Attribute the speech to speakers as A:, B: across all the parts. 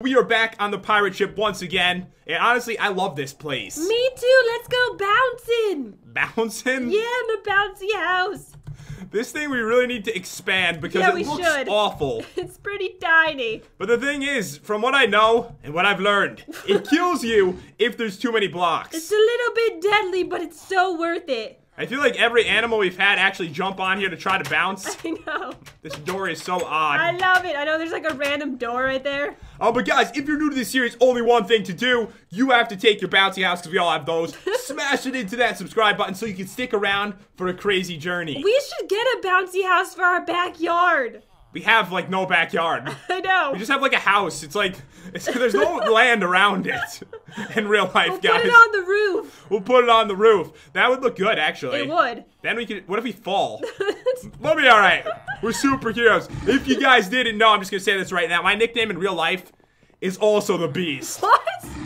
A: We are back on the pirate ship once again, and honestly, I love this place.
B: Me too. Let's go bouncing.
A: Bouncing?
B: Yeah, in the bouncy house.
A: This thing we really need to expand because
B: Yeah,
A: it looks
B: should.
A: awful.
B: It's pretty tiny.
A: But the thing is, from what I know and what I've learned, it kills you if there's too many blocks.
B: It's a little bit deadly, but it's so worth it.
A: I feel like every animal we've had actually jump on here to try to bounce.
B: I know.
A: This door is so odd.
B: I love it. I know there's like a random door right there.
A: Oh, but guys, if you're new to this series, only one thing to do. You have to take your bouncy house, because we all have those, smash it into that subscribe button so you can stick around for a crazy journey.
B: We should get a bouncy house for our backyard.
A: We have, like, no backyard.
B: I know.
A: We just have, like, a house. It's like, it's, there's no land around it in real life,
B: we'll
A: guys.
B: put it on the roof.
A: We'll put it on the roof. That would look good, actually.
B: It would.
A: Then we could. What if we fall? we'll be all right. We're superheroes. If you guys didn't know, I'm just gonna say this right now. My nickname in real life is also the Beast.
B: what?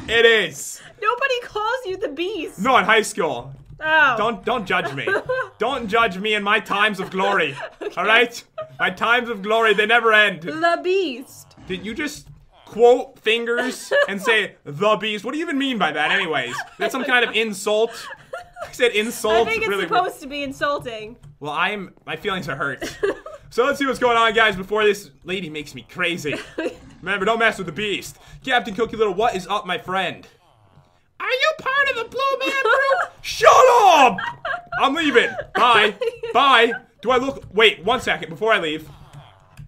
A: It is.
B: Nobody calls you the beast.
A: No, in high school.
B: Oh.
A: Don't don't judge me. don't judge me in my times of glory. All right. My times of glory they never end.
B: The beast.
A: Did you just quote fingers and say the Beast? What do you even mean by that, anyways? That's some kind of insult. I said insult.
B: I think it's
A: really
B: supposed to be insulting.
A: Well, I'm. My feelings are hurt. so let's see what's going on, guys, before this lady makes me crazy. Remember, don't mess with the beast. Captain Cookie Little, what is up, my friend? Are you part of the Blue Man Group? Shut up! I'm leaving. Bye. Bye. Do I look. Wait, one second before I leave.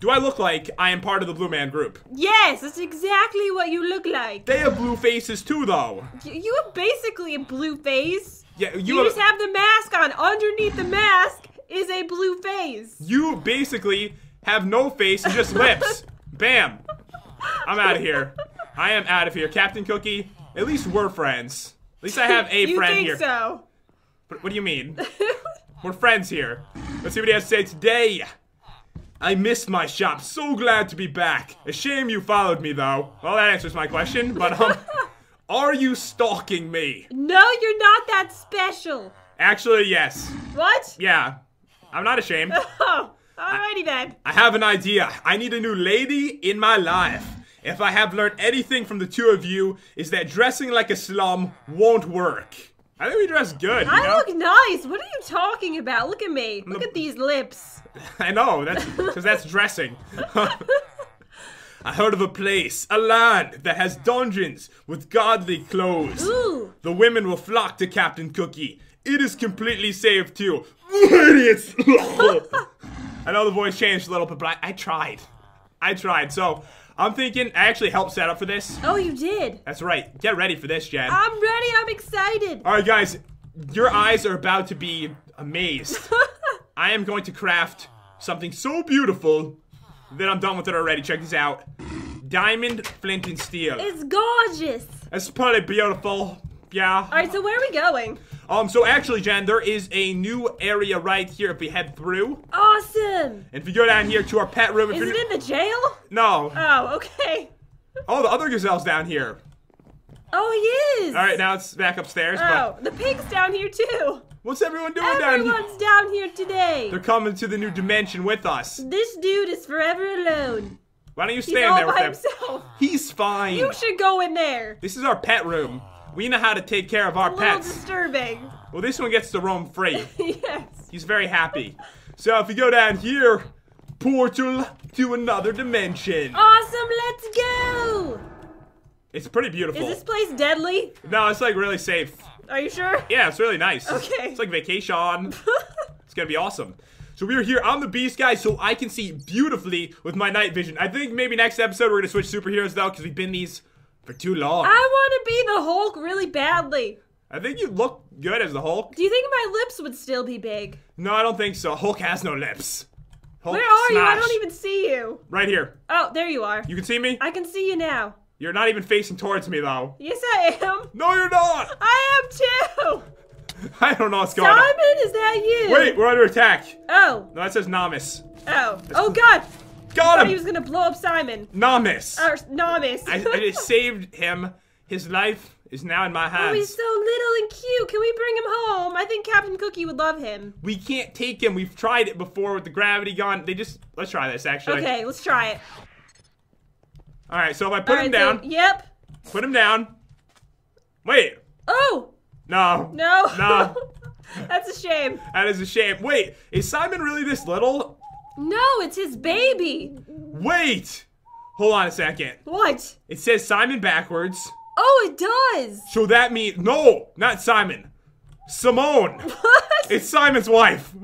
A: Do I look like I am part of the Blue Man Group?
B: Yes, that's exactly what you look like.
A: They have blue faces too, though.
B: Y- You have basically a blue face.
A: Yeah,
B: You,
A: you have.
B: just have the mask on. Underneath the mask is a blue face.
A: You basically have no face and just lips. Bam. I'm out of here. I am out of here. Captain Cookie, at least we're friends. At least I have a
B: you
A: friend
B: think
A: here.
B: so?
A: What, what do you mean? we're friends here. Let's see what he has to say today. I missed my shop. So glad to be back. A shame you followed me, though. Well, that answers my question, but, um, are you stalking me?
B: No, you're not that special.
A: Actually, yes.
B: What?
A: Yeah. I'm not ashamed.
B: Oh, alrighty then.
A: I have an idea. I need a new lady in my life. If I have learned anything from the two of you, is that dressing like a slum won't work. I think we dress good,
B: I
A: know?
B: look nice. What are you talking about? Look at me. Look at these lips.
A: I know, that's because that's dressing. I heard of a place, a land that has dungeons with godly clothes.
B: Ooh.
A: The women will flock to Captain Cookie. It is completely safe too. Idiots! I know the voice changed a little bit, but I, I tried. I tried. So I'm thinking I actually helped set up for this.
B: Oh, you did.
A: That's right. Get ready for this, Jen.
B: I'm ready. I'm excited.
A: All right, guys, your eyes are about to be amazed. I am going to craft something so beautiful that I'm done with it already. Check this out. Diamond, flint, and steel.
B: It's gorgeous.
A: It's pretty beautiful. Yeah.
B: All right, so where are we going?
A: Um, so actually, Jen, there is a new area right here if we head through.
B: Awesome.
A: And if you go down here to our pet room,
B: Is it in the jail?
A: No.
B: Oh, okay.
A: Oh, the other gazelle's down here.
B: Oh, he is.
A: All right, now it's back upstairs.
B: Oh, the pig's down here too.
A: What's everyone doing down here?
B: Everyone's down here today.
A: They're coming to the new dimension with us.
B: This dude is forever alone.
A: Why don't you
B: He's
A: stand
B: all
A: there with
B: by
A: them?
B: himself.
A: He's fine.
B: You should go in there.
A: This is our pet room. We know how to take care of our
B: A
A: pets.
B: disturbing.
A: Well, this one gets to roam free.
B: yes.
A: He's very happy. So if you go down here, portal to another dimension.
B: Awesome. Let's go.
A: It's pretty beautiful.
B: Is this place deadly?
A: No, it's like really safe.
B: Are you sure?
A: Yeah, it's really nice.
B: Okay.
A: It's like vacation. it's gonna be awesome. So we are here on the Beast, guys, so I can see beautifully with my night vision. I think maybe next episode we're gonna switch superheroes though, because we've been these for too long.
B: I want to be the Hulk really badly.
A: I think you look good as the Hulk.
B: Do you think my lips would still be big?
A: No, I don't think so. Hulk has no lips. Hulk
B: Where are you? I don't even see you.
A: Right here.
B: Oh, there you are.
A: You can see me?
B: I can see you now.
A: You're not even facing towards me though.
B: Yes, I am.
A: No, you're not.
B: I am too.
A: I don't know what's going
B: Simon,
A: on.
B: is that you?
A: Wait, we're under attack.
B: Oh.
A: No, that says Nomis.
B: Oh. Oh God. I
A: Got
B: thought he was gonna blow up Simon.
A: Nomis.
B: Or Nomis.
A: I, I just saved him. His life is now in my hands.
B: Oh, he's so little and cute. Can we bring him home? I think Captain Cookie would love him.
A: we can't take him. We've tried it before with the gravity gun. They just let's try this actually.
B: Okay, let's try it.
A: All right, so if I put
B: All
A: him
B: right, so-
A: down,
B: yep.
A: put him down. Wait,
B: Oh
A: no,
B: no.
A: No.
B: That's a shame.
A: that is a shame. Wait, is Simon really this little?
B: No, it's his baby.
A: Wait, hold on a second.
B: What?
A: It says Simon backwards,
B: Oh, it does.
A: so that means no, not Simon, Simone.
B: What?
A: It's Simon's wife.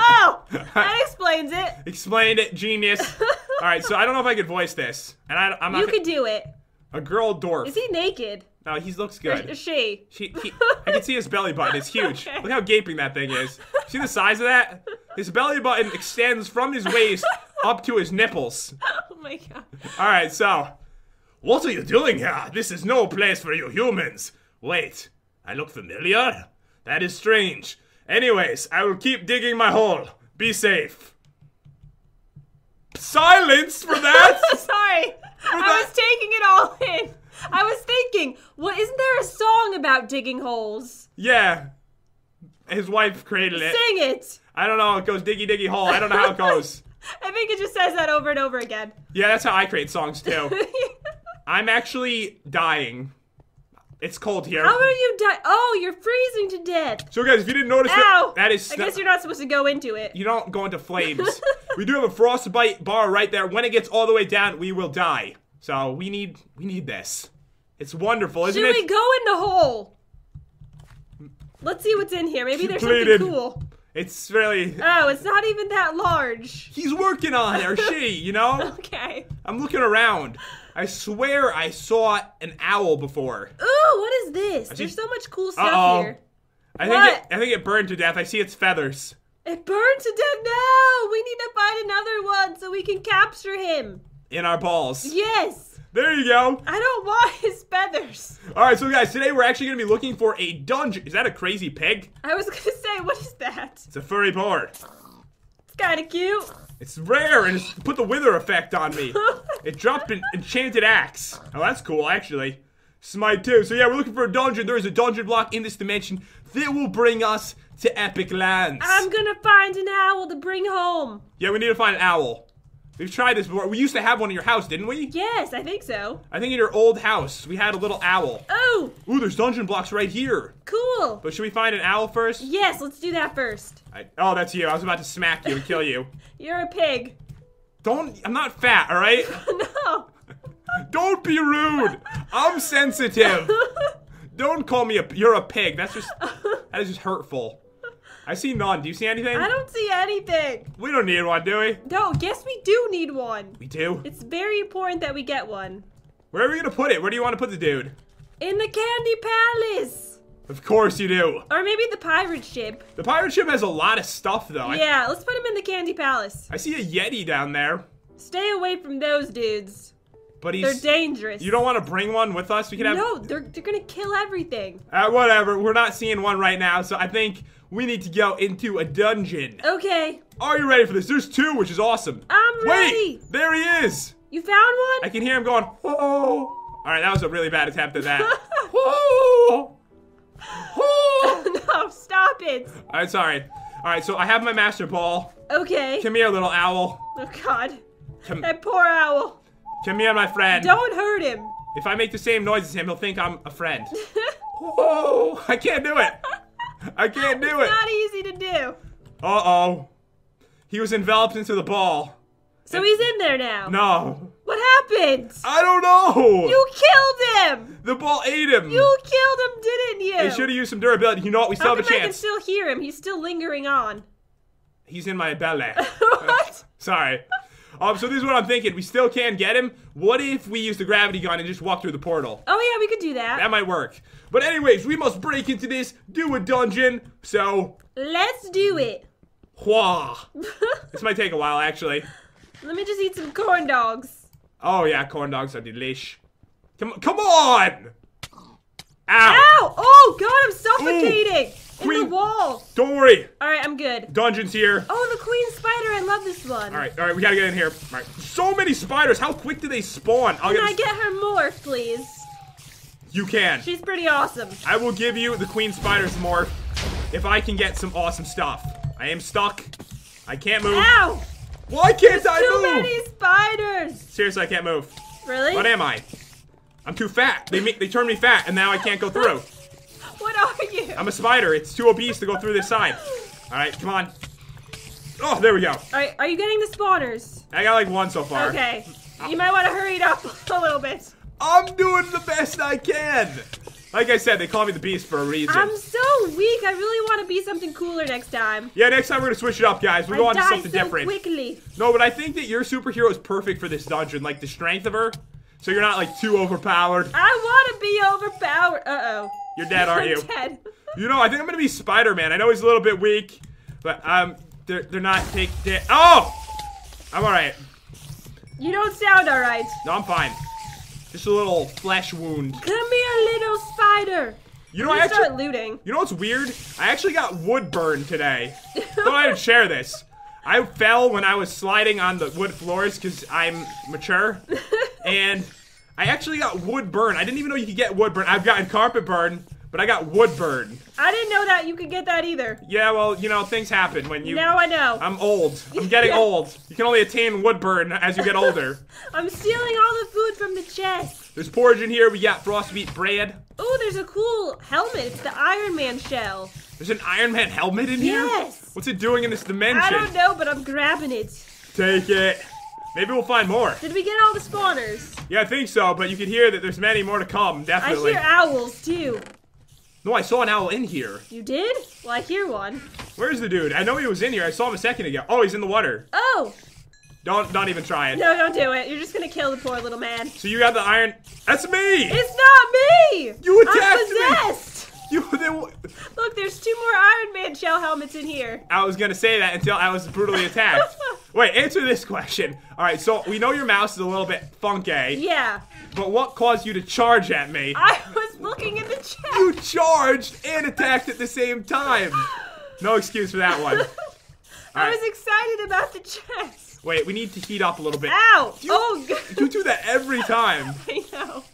B: Oh, that explains it.
A: Explained it, genius. All right, so I don't know if I could voice this, and I, I'm not
B: You could do it.
A: a girl dwarf.
B: Is he naked?
A: no, he looks good.
B: is she?
A: She, he, I can see his belly button. It's huge.
B: Okay.
A: Look how gaping that thing is. See the size of that? His belly button extends from his waist up to his nipples.
B: Oh my god.
A: All right, so what are you doing here? This is no place for you humans. Wait, I look familiar? That is strange. Anyways, I will keep digging my hole. Be safe. Silence for that?
B: Sorry. I
A: that-
B: was taking it all in. I was thinking, well, isn't there a song about digging holes?
A: yeah. His wife created it.
B: Sing it.
A: I don't know. It goes diggy diggy hole. I don't know how it goes.
B: I think it just says that over and over again.
A: Yeah, that's how I create songs too. I'm actually dying. It's cold here.
B: How are you di- Oh, you're freezing to death.
A: So guys, if you didn't notice
B: Ow.
A: that, that is
B: I guess you're not supposed to go into it.
A: you don't go into flames. we do have a frostbite bar right there. When it gets all the way down, we will die. So we need we need this. It's wonderful, isn't
B: Should
A: it?
B: we go in the hole? Let's see what's in here. Maybe there's something cool.
A: It's really
B: Oh, it's not even that large.
A: he's working on it, or she, you know?
B: Okay.
A: I'm looking around. I swear I saw an owl before.
B: Ooh, what is this? There's so much cool stuff
A: Uh-oh.
B: here.
A: I think
B: What?
A: it, I think it burned to death. I see its feathers.
B: It burned to death. No, we need to find another one so we can capture him.
A: in our balls.
B: Yes.
A: There you go.
B: I don't want his feathers.
A: All right, so guys, today we're actually going to be looking for a dungeon. Is that a crazy pig?
B: I was gonna say, what is that?
A: It's a furry board.
B: It's kind of cute.
A: It's rare and it's put the wither effect on me. It dropped an enchanted axe. Oh, that's cool, actually. Smite too. So yeah, we're looking for a dungeon. There is a dungeon block in this dimension that will bring us to epic lands.
B: I'm gonna find an owl to bring home.
A: yeah, we need to find an owl. We've tried this before. We used to have one in your house, didn't we?
B: Yes, I think so.
A: I think in your old house we had a little owl.
B: Oh,
A: Ooh, there's dungeon blocks right here.
B: cool.
A: But should we find an owl first?
B: Yes, let's do that first.
A: I, oh, that's you. I was about to smack you and kill you.
B: You're a pig.
A: Don't. I'm not fat, all right?
B: no.
A: Don't be rude. I'm sensitive. Don't call me a. You're a pig. That's just. That is just hurtful. I see none. Do you see anything?
B: I don't see anything.
A: We don't need one, do we?
B: No, yes, we do need one.
A: We do.
B: It's very important that we get one.
A: Where are we gonna put it? Where do you want to put the dude?
B: In the Candy Palace.
A: Of course you do.
B: Or maybe the pirate ship.
A: The pirate ship has a lot of stuff, though.
B: Yeah, let's put him in the Candy Palace.
A: I see a yeti down there,
B: Stay away from those dudes.
A: but he's, They're
B: dangerous.
A: You don't want to bring one with us? We can have.
B: No, they're they're gonna kill everything.
A: Uh, whatever. We're not seeing one right now, so I think we need to go into a dungeon.
B: Okay,
A: Are you ready for this? There's two, which is awesome.
B: I'm ready.
A: Wait, there he is.
B: You found one?
A: I can hear him going, oh. All right, that was a really bad attempt at that. oh. Oh.
B: no, stop it.
A: All right, sorry. All right, so I have my master ball.
B: Okay.
A: Come here, little owl.
B: Oh God,
A: Come,
B: that poor owl.
A: come here, my friend.
B: Don't hurt him.
A: If I make the same noise as him, he'll think I'm a friend. oh, I can't do it. I can't do it.
B: Not easy to do.
A: Uh oh. He was enveloped into the ball.
B: So he's in there now.
A: No.
B: What happened?
A: I don't know.
B: You killed him.
A: the ball ate him.
B: You killed him, didn't you?
A: I should have used some durability. You know what? We still
B: How
A: have a
B: come I can still hear him? He's still lingering on.
A: He's in my belly.
B: what?
A: Sorry. Um, so this is what I'm thinking. We still can't get him. What if we use the gravity gun and just walk through the portal?
B: Oh yeah, we could do that.
A: That might work. But anyways, we must break into this, do a dungeon. So,
B: Let's do it.
A: wah. This might take a while, actually.
B: Let me just eat some corn dogs.
A: Oh yeah, corn dogs are delish. Come, come on! Ow!
B: Ow! Oh God, I'm suffocating in
A: Queen-
B: the wall.
A: Don't worry.
B: All right, I'm good.
A: Dungeon's here.
B: Oh, the queen spider. I love this one.
A: All right, all right, we gotta get in here. All right, so many spiders. How quick do they spawn? I'll
B: Can I get her morph, please?
A: You can.
B: She's pretty awesome.
A: I will give you the Queen Spider's morph if I can get some awesome stuff. I am stuck. I can't move.
B: Ow!
A: Why can't I move?
B: Too
A: move?
B: many spiders.
A: Seriously, I can't move.
B: Really?
A: What am I? I'm too fat. They make, they turned me fat, and now I can't go through.
B: Are you?
A: I'm a spider. It's too obese to go through this side. All right, come on. Oh, there we go.
B: Alright, are you getting the spawners?
A: I got like one so far.
B: Okay. You might want to hurry it up a little bit.
A: I'm doing the best I can. Like I said, they call me the Beast for a reason.
B: I'm so weak. I really want to be something cooler next time.
A: yeah, next time we're gonna switch it up, guys. We'll go
B: I
A: on to something
B: so
A: different.
B: quickly.
A: No, but I think that your superhero is perfect for this dungeon, like the strength of her. So you're not like too overpowered.
B: I want to be overpowered. Uh oh.
A: You're dead, aren't you?
B: dead.
A: You know, I think I'm gonna be Spider-Man. I know he's a little bit weak, but um, they're they're not take. da- Oh, I'm all right.
B: You don't sound alright.
A: No, I'm fine. Just a little flesh wound.
B: Come here, little spider.
A: You know, I actually.
B: start looting.
A: You know what's weird? I actually got wood burn today. Thought I would share this. I fell when I was sliding on the wood floors because I'm mature, and I actually got wood burn. I didn't even know you could get wood burn. I've gotten carpet burn, but I got wood burn.
B: I didn't know that you could get that either.
A: Yeah, well, you know things happen when you.
B: now I know.
A: I'm old. I'm getting
B: Yeah.
A: old. You can only attain wood burn as you get older.
B: I'm stealing all the food from the chest.
A: There's porridge in here. We got frost wheat bread.
B: Oh, there's a cool helmet. It's the Iron Man shell.
A: There's an Iron Man helmet in here.
B: Yes.
A: What's it doing in this dimension?
B: I don't know, but I'm grabbing it.
A: Take it. Maybe we'll find more.
B: Did we get all the spawners?
A: Yeah, I think so, but you can hear that there's many more to come, definitely.
B: I hear owls too.
A: no, I saw an owl in here.
B: You did? Well, I hear one.
A: Where's the dude? I know he was in here. I saw him a second ago. Oh, he's in the water.
B: Oh,
A: Don't don't even try it.
B: no, don't do it. You're just gonna kill the poor little man.
A: So you got the iron. That's me.
B: It's not me!
A: You attacked
B: I'm
A: me! You. They,
B: Look, there's two more Iron Man shell helmets in here.
A: I was gonna say that until I was brutally attacked. Wait, answer this question. All right, so we know your mouse is a little bit funky,
B: Yeah.
A: but what caused you to charge at me?
B: I was looking in the chat.
A: You charged and attacked at the same time. No excuse for that one.
B: I
A: Alright.
B: was excited about the chest.
A: Wait, we need to heat up a little bit.
B: Ow!
A: You-
B: oh, God.
A: You do that every time.
B: I know.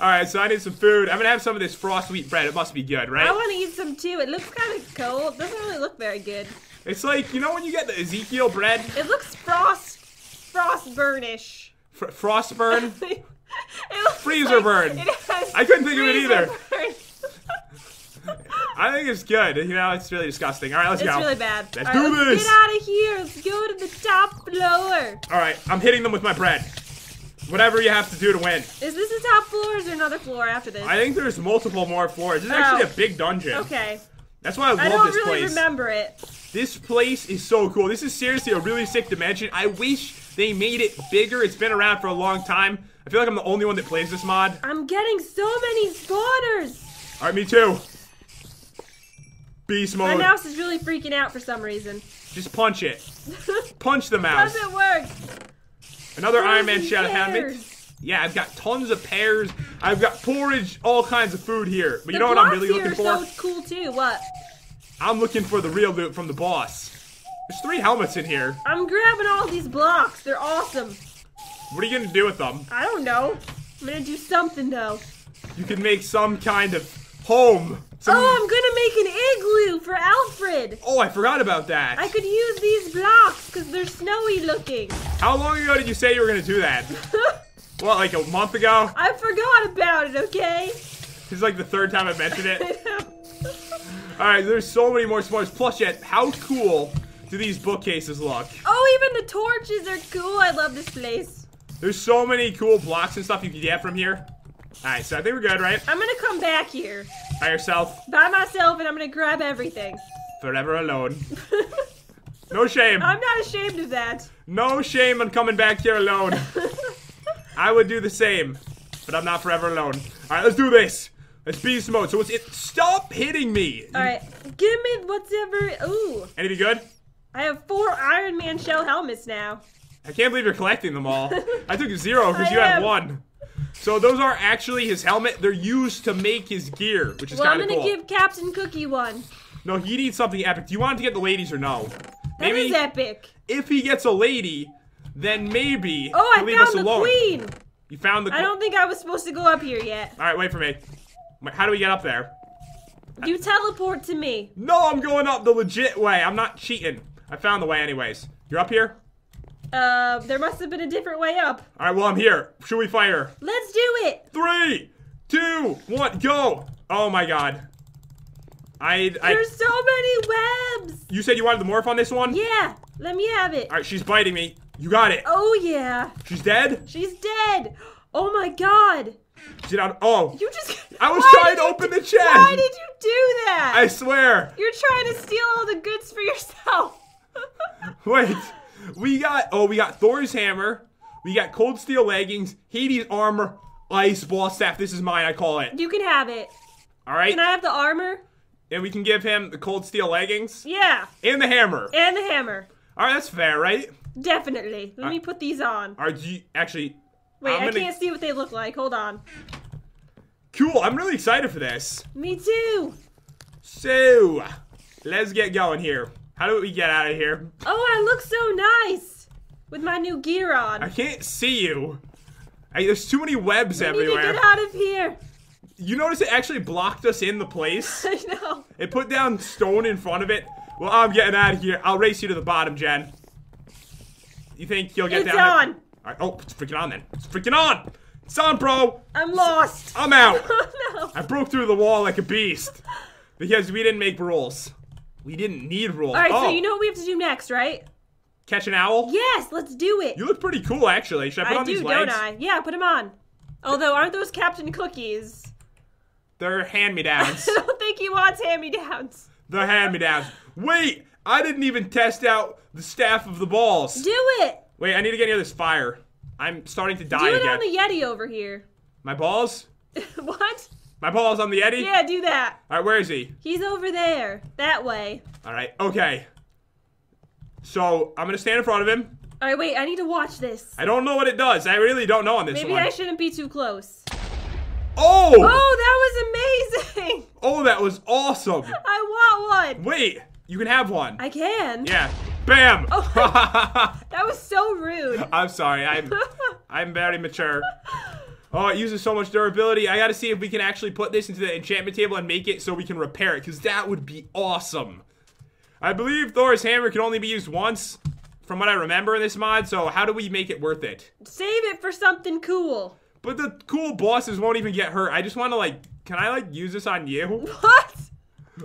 A: All right, so I need some food. I'm gonna have some of this frost wheat bread. It must be good, right?
B: I want to eat some too. It looks kind of cold. Doesn't really look very good.
A: It's like you know when you get the Ezekiel bread,
B: It looks frost, frost burnish.
A: Fr- frost burn.
B: it looks
A: Freezer
B: like
A: burn. I couldn't think of it either. I think it's good. You know, it's really disgusting. All right, let's
B: It's
A: go.
B: really bad.
A: Let's
B: All
A: do
B: right, let's
A: this.
B: Get out of here. Let's go to the top floor.
A: All right, I'm hitting them with my bread. Whatever you have to do to win.
B: Is this the top floor or is there another floor after this?
A: I think there's multiple more floors. This is actually
B: Oh.
A: a big dungeon.
B: okay.
A: That's why I love
B: I don't
A: this
B: really
A: place.
B: remember it.
A: This place is so cool. This is seriously a really sick dimension. I wish they made it bigger. It's been around for a long time. I feel like I'm the only one that plays this mod.
B: I'm getting so many spawners.
A: All right, me too. Beast
B: My mouse is really freaking out for some reason.
A: Just punch it. Punch the mouse.
B: Doesn't work.
A: Another Iron Man shadow helmet. Yeah, I've got tons of pears. I've got porridge, all kinds of food here. But you know what I'm really looking for?
B: so cool too. What?
A: I'm looking for the real loot from the boss. There's three helmets in here.
B: I'm grabbing all these blocks. They're awesome.
A: What are you gonna do with them?
B: I don't know. I'm gonna do something though.
A: You can make some kind of home. Some-
B: Oh, I'm gonna make an igloo for Alfred.
A: Oh, I forgot about that.
B: I could use these blocks because they're snowy looking.
A: How long ago did you say you were gonna do that? What, like a month ago?
B: I forgot about it, okay?
A: This is like the third time I mentioned it. Alright, there's so many more s'mores. Plus, yet, how cool do these bookcases look?
B: oh, even the torches are cool. I love this place.
A: There's so many cool blocks and stuff you can get from here. Alright, so I think we're good, right?
B: I'm gonna come back here
A: By yourself,
B: by myself and I'm gonna grab everything.
A: forever alone. No shame.
B: I'm not ashamed of that.
A: No shame on coming back here alone. I would do the same, but I'm not forever alone. Alright, let's do this. Let's beast mode. So it's it. Stop hitting me.
B: Alright, give me whatever. Ooh,
A: Any good?
B: I have four Iron Man shell helmets now.
A: I can't believe you're collecting them all. I took zero because
B: I
A: you had
B: am.
A: one. So those are actually his helmet. They're used to make his gear, which is
B: Well, I'm
A: kind of
B: gonna
A: cool.
B: give Captain Cookie one.
A: No, he needs something epic. Do you want him to get the ladies or no?
B: That is
A: Maybe
B: epic.
A: if he gets a lady, then maybe
B: Oh, I
A: leave us
B: found the
A: alone.
B: queen.
A: You found the.
B: I don't think I was supposed to go up here yet.
A: All right, wait for me. How do we get up there?
B: You teleport to me.
A: No, I'm going up the legit way. I'm not cheating. I found the way anyways. You're up here?
B: Uh, there must have been a different way up.
A: All right, well, I'm here. Should we fire?
B: Let's do it.
A: Three, two, one, go! Oh my god. I, I,
B: There's so many webs.
A: you said you wanted the morph on this one?
B: Yeah, let me have it.
A: All right, she's biting me. You got it.
B: Oh yeah,
A: She's dead?
B: she's dead. Oh my god.
A: She's out. Oh,
B: You just.
A: I was trying to open the chest.
B: Why did you do that?
A: I swear.
B: You're trying to steal all the goods for yourself.
A: Wait. We got, oh, we got Thor's hammer. We got cold steel leggings, Hades armor, ice ball staff. This is mine, I call it.
B: you can have it.
A: All right?
B: Can I have the armor?
A: and we can give him the cold steel leggings
B: Yeah,
A: and the hammer.
B: and the hammer.
A: All right, that's fair, right?
B: Definitely. Let me put these on.
A: Do you, actually,
B: Wait,
A: I'm
B: I
A: gonna-
B: can't see what they look like. Hold on.
A: cool. I'm really excited for this.
B: Me too.
A: So, let's get going here. How do we get out of here?
B: Oh, I look so nice with my new gear on.
A: I can't see you. I, there's too many webs
B: I need to get out of here.
A: You notice it actually blocked us in the place?
B: I know.
A: It put down stone in front of it. Well, I'm getting out of here. I'll race you to the bottom, Jen. You think you'll get
B: It's
A: down there?
B: on.
A: All right. Oh, it's freaking on then. It's freaking on. It's on, bro.
B: I'm lost.
A: I'm out.
B: Oh no.
A: I broke through the wall like a beast because we didn't make rules. We didn't need rules.
B: All right,
A: oh,
B: so you know what we have to do next, right?
A: catch an owl?
B: Yes, let's do it.
A: You look pretty cool, actually. Should I put
B: I
A: on
B: do,
A: these
B: do,
A: don't?
B: I? Yeah, put them on. Although, aren't those Captain Cookies?
A: They're hand-me-downs.
B: Oh, I don't think he wants hand-me-downs.
A: the hand-me-downs. Wait, I didn't even test out the staff of the balls.
B: Do it.
A: Wait, I need to get near this fire. I'm starting to die
B: Do it
A: again.
B: on the Yeti over here.
A: My balls?
B: what?
A: My balls on the Yeti?
B: Yeah, do that.
A: All right, where is he?
B: He's over there. That way.
A: All right, okay. So I'm gonna stand in front of him.
B: All right, wait. I need to watch this.
A: I don't know what it does. I really don't know on this
B: Maybe
A: one.
B: I shouldn't be too close.
A: Oh!
B: Oh, that was amazing.
A: Oh, that was awesome.
B: I want one.
A: Wait, you can have one.
B: I can.
A: Yeah. Bam.
B: Oh, That was so rude.
A: I'm sorry. I'm I'm very mature. Oh, it uses so much durability. I gotta see if we can actually put this into the enchantment table and make it so we can repair it, because that would be awesome. I believe Thor's hammer can only be used once, from what I remember in this mod, so how do we make it worth it?
B: Save it for something cool.
A: But the cool bosses won't even get hurt. I just want to, like, can I, like, use this on you?
B: What?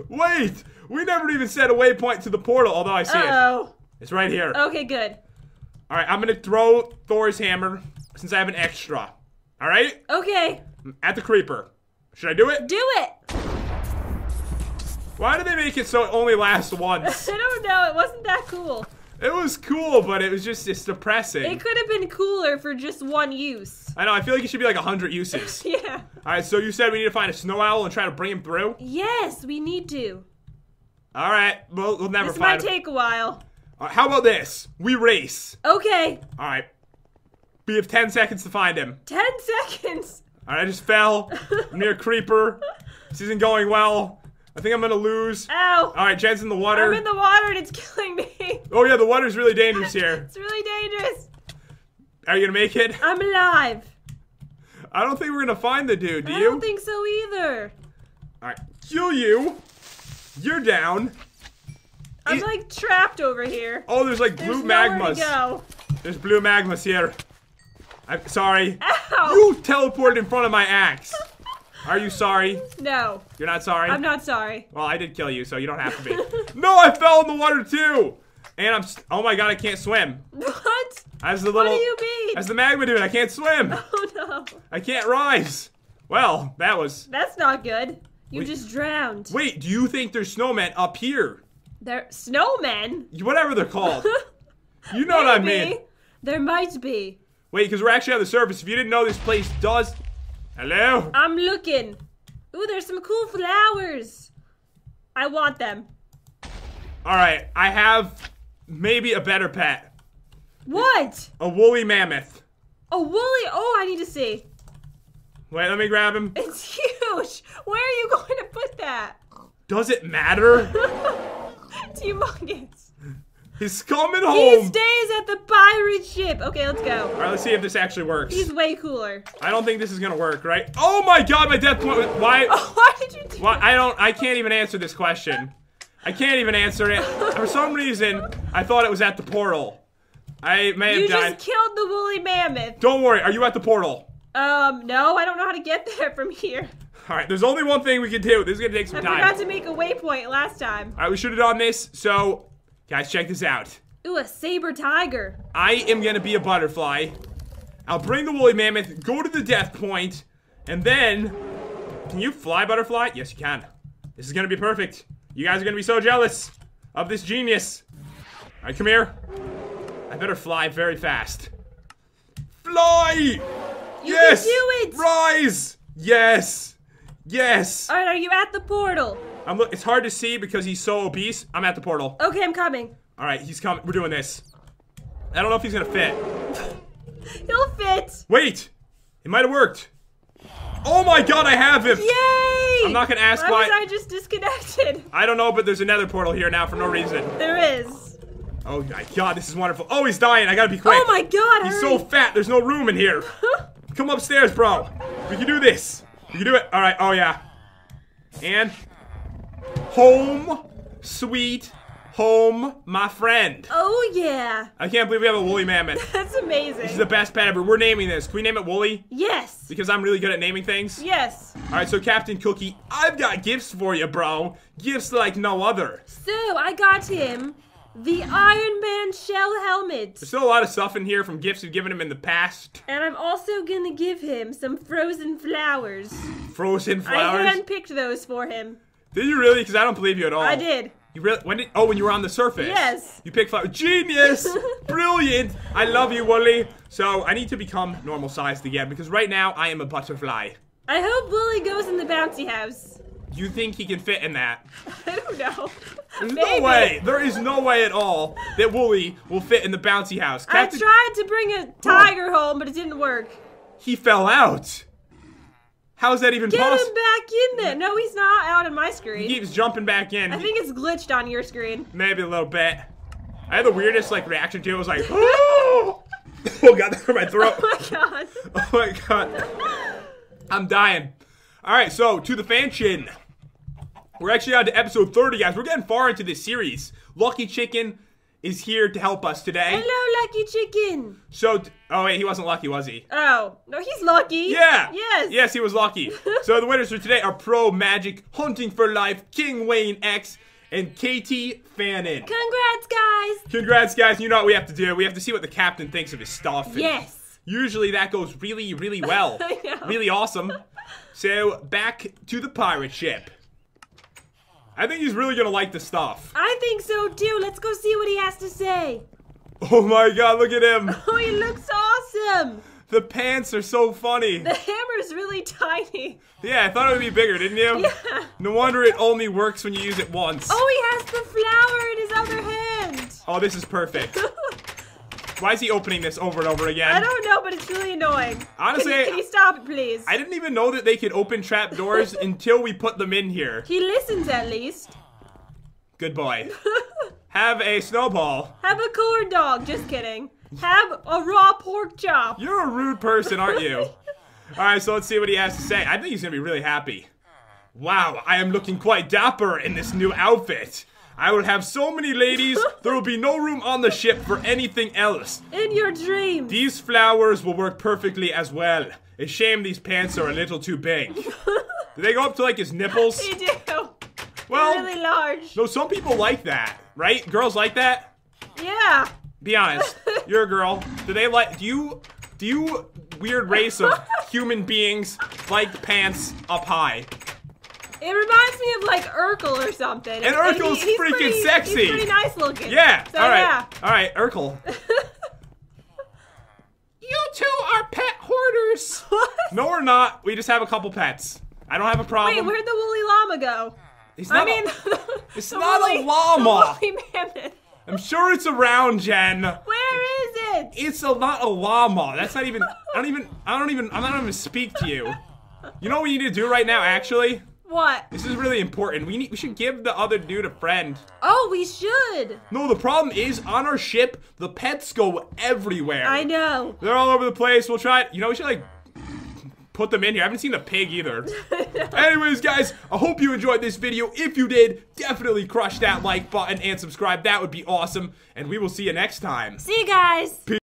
A: Wait! We never even set a waypoint to the portal, although I see it.
B: Uh-oh.
A: It's right here.
B: Okay, good.
A: Alright, I'm gonna throw Thor's hammer, since I have an extra. Alright?
B: Okay,
A: At the creeper. Should I do it?
B: do it.
A: Why did they make it so it only lasts once?
B: I don't know. It wasn't that cool.
A: it was cool, but it was just it's depressing.
B: It could have been cooler for just one use.
A: I know, I feel like it should be like 100 uses.
B: Yeah.
A: Alright, so you said we need to find a snow owl and try to bring him through?
B: Yes, we need to.
A: Alright, we'll, we'll never
B: This might
A: him.
B: take a while.
A: Alright, how about this? We race.
B: Okay,
A: Alright. We have 10 seconds to find him.
B: 10 seconds.
A: Alright, I just fell. I'm near a creeper. This isn't going well. I think I'm gonna lose.
B: Ow.
A: Alright, Jen's in the water.
B: I'm in the water and it's killing me.
A: oh yeah, the water's really dangerous here.
B: It's really dangerous.
A: Are you gonna make it?
B: I'm alive.
A: I don't think we're gonna find the dude, do
B: I
A: you?
B: I don't think so either.
A: Alright, kill you. You're down.
B: I'm
A: It-
B: like trapped over here.
A: Oh, there's like
B: There's
A: blue magmas.
B: to go.
A: There's blue magmas here. I'm sorry.
B: Ow.
A: You teleported in front of my axe. Are you sorry?
B: No,
A: You're not sorry?
B: I'm not sorry.
A: Well, I did kill you, so you don't have to be. no, I fell in the water too. And I'm. Oh my god, I can't swim.
B: What?
A: As the little, What
B: do you mean?
A: As the magma dude, I can't swim.
B: Oh no.
A: I can't rise. Well, that was.
B: That's not good. You
A: Wait.
B: just drowned.
A: Wait, do you think there's snowmen up here?
B: They're snowmen.
A: Whatever they're called. You know what I mean.
B: Maybe. There might be.
A: Wait, because we're actually on the surface. If you didn't know, this place does. Hello?
B: I'm looking. Ooh, there's some cool flowers. I want them.
A: Alright, I have maybe a better pet.
B: What?
A: A woolly mammoth.
B: A woolly. Oh, I need to see.
A: Wait, let me grab him.
B: It's huge. Where are you going to put that?
A: Does it matter?
B: It's humongous.
A: He's coming home.
B: He stays at the pirate ship. Okay, let's go.
A: Alright, let's see if this actually works.
B: He's way cooler.
A: I don't think this is gonna work, right? Oh my god, my death point. Why?
B: Why did you do
A: Why? I don't. I can't even answer this question. I can't even answer it. For some reason, I thought it was at the portal. I may have
B: You
A: died.
B: just killed the woolly mammoth.
A: Don't worry. Are you at the portal?
B: Um, no, I don't know how to get there from here.
A: All right. There's only one thing we can do. This is gonna take some time.
B: I
A: time.
B: forgot to make a waypoint last time.
A: All right. We should have done this. So, guys, check this out.
B: Ooh, a saber tiger.
A: I am gonna be a butterfly. I'll bring the woolly mammoth, go to the death point, and then. Can you fly, butterfly? Yes, you can. This is gonna be perfect. You guys are gonna be so jealous of this genius. Alright, come here. I better fly very fast. Fly!
B: You
A: yes!
B: can do it.
A: Rise! Yes! Yes!
B: All right, are you at the portal?
A: I'm look. It's hard to see because he's so obese. I'm at the portal.
B: Okay, I'm coming.
A: All right, he's coming. We're doing this. I don't know if he's gonna fit.
B: He'll fit.
A: Wait! It might have worked. Oh my god, I have him!
B: Yay!
A: I'm not gonna ask
B: why.
A: why-
B: was I just disconnected?
A: I don't know, but there's another portal here now for no reason.
B: There is.
A: Oh my god, this is wonderful. Oh, he's dying. I gotta be quick.
B: Oh my god!
A: He's
B: hurry.
A: so fat, there's no room in here. Come upstairs, bro. We can do this. We can do it. Alright, oh yeah. And. Home, sweet home, my friend.
B: oh yeah,
A: I can't believe we have a woolly mammoth.
B: that's amazing.
A: This is the best pet ever. We're naming this. Can we name it Woolly?
B: yes.
A: Because I'm really good at naming things.
B: Yes.
A: Alright, so Captain Cookie, I've got gifts for you, bro. Gifts like no other.
B: So I got him the Iron Man shell helmet,
A: There's still a lot of stuff in here from gifts we've given him in the past.
B: and I'm also gonna give him some frozen flowers.
A: Frozen flowers?
B: I handpicked those for him.
A: Did you really? Because I don't believe you at all.
B: I did.
A: You really? When did? Oh, when you were on the surface.
B: Yes.
A: You picked flowers. Genius! Brilliant! I love you, Wooly. So I need to become normal sized again because right now I am a butterfly.
B: I hope Willie goes in the bouncy house.
A: You think he can fit in that?
B: I don't know.
A: There's
B: Maybe.
A: no way. There is no way at all that Wooly will fit in the bouncy house.
B: I tried to bring a tiger home, but it didn't work.
A: he fell out. How is that even
B: Get
A: possible?
B: him back in there. No, he's not out on my screen.
A: He keeps jumping back in.
B: I think it's glitched on your screen.
A: Maybe a little bit. I had the weirdest like reaction to it. It was like, oh, oh god, that hurt my throat.
B: Oh my god.
A: Oh my god. I'm dying. Alright, so to the fanshin. We're actually on to episode 30, guys. We're getting far into this series. Lucky Chicken is here to help us today.
B: Hello, Lucky Chicken.
A: So, oh wait, he wasn't lucky, was he?
B: Oh, no, he's lucky.
A: Yeah!
B: Yes.
A: Yes, he was lucky. so the winners for today are Pro Magic, Hunting for Life, King Wayne X, and Katie Fannin.
B: Congrats, guys.
A: Congrats, guys. You know what we have to do. We have to see what the captain thinks of his stuff. And
B: Yes.
A: Usually that goes really, really well. Really awesome. So, back to the pirate ship. I think he's really gonna like the stuff.
B: I think so too. Let's go see what he has to say.
A: Oh my god, look at him.
B: Oh, he looks awesome.
A: The pants are so funny.
B: The hammer's really tiny.
A: Yeah, I thought it would be bigger, didn't you?
B: Yeah.
A: No wonder it only works when you use it once.
B: Oh, he has the flower in his other hand.
A: Oh, this is perfect. Why is he opening this over and over again?
B: I don't know, but it's really annoying.
A: Honestly,
B: can you, can you stop it, please?
A: I didn't even know that they could open trap doors until we put them in here.
B: He listens at least.
A: Good boy. Have a snowball.
B: Have a corn dog. Just kidding. Have a raw pork chop.
A: You're a rude person, aren't you? Alright, so let's see what he has to say. I think he's gonna be really happy. Wow, I am looking quite dapper in this new outfit. I will have so many ladies, there will be no room on the ship for anything else.
B: In your dreams.
A: These flowers will work perfectly as well. A shame these pants are a little too big. Do they go up to like his nipples?
B: They do.
A: Well,
B: really large.
A: no, some people like that, right? Girls like that?
B: Yeah.
A: Be honest. You're a girl. Do they like? Do you? Do you weird race of human beings like pants up high?
B: It reminds me of like Urkel or something.
A: And Urkel's
B: he's
A: freaking
B: pretty,
A: sexy.
B: He's pretty nice looking.
A: Yeah.
B: So,
A: all right.
B: yeah.
A: All right. Urkel. you two are pet hoarders.
B: What?
A: No, we're not. We just have a couple pets. I don't have a problem.
B: Wait, where'd the woolly llama go?
A: It's
B: I
A: not
B: mean,
A: a- it's not a llama.
B: The woolly mammoth.
A: I'm sure it's around, Jen.
B: Where is it?
A: It's a not a llama. That's not even. I don't even. I don't even. I'm not even speak to you. You know what we need to do right now? Actually,
B: What?
A: this is really important. We need. We should give the other dude a friend.
B: Oh, we should.
A: No, the problem is on our ship, the pets go everywhere.
B: I know.
A: They're all over the place. We'll try it. You know, we should like put them in here. I haven't seen the pig either. Anyways, guys, I hope you enjoyed this video. If you did, definitely crush that like button and subscribe. That would be awesome. And we will see you next time.
B: See you guys.
A: Peace.